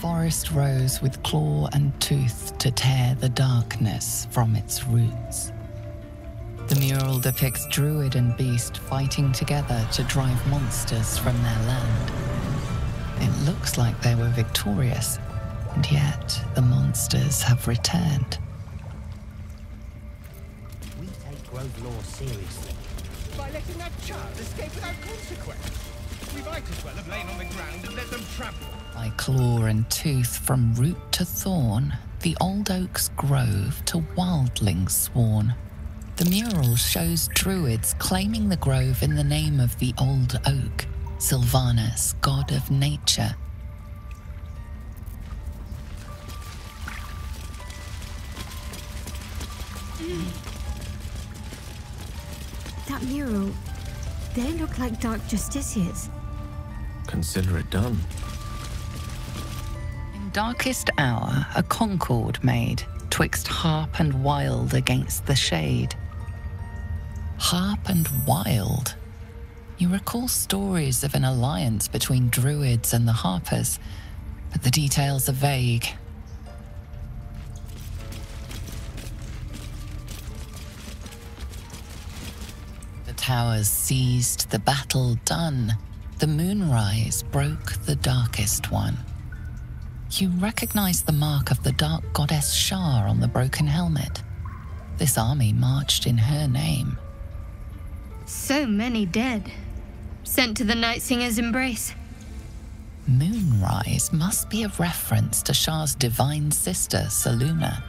forest rose with claw and tooth to tear the darkness from its roots. The mural depicts druid and beast fighting together to drive monsters from their land. It looks like they were victorious, and yet the monsters have returned. We take Grove law seriously. By letting that child escape without consequence. We might as well have lain on the ground and let them trample. By claw and tooth from root to thorn, the old oak's grove to wildlings sworn. The mural shows druids claiming the grove in the name of the old oak, Silvanus, god of nature. That mural, they look like Dark Justiciars. Consider it done. Darkest hour, a concord made, twixt harp and wild against the shade. Harp and wild. You recall stories of an alliance between druids and the harpers, but the details are vague. The towers seized, the battle done. The moonrise broke the darkest one. You recognize the mark of the dark goddess Shar on the broken helmet. This army marched in her name. So many dead. Sent to the Nightsinger's embrace. Moonrise must be a reference to Shar's divine sister, Selûne.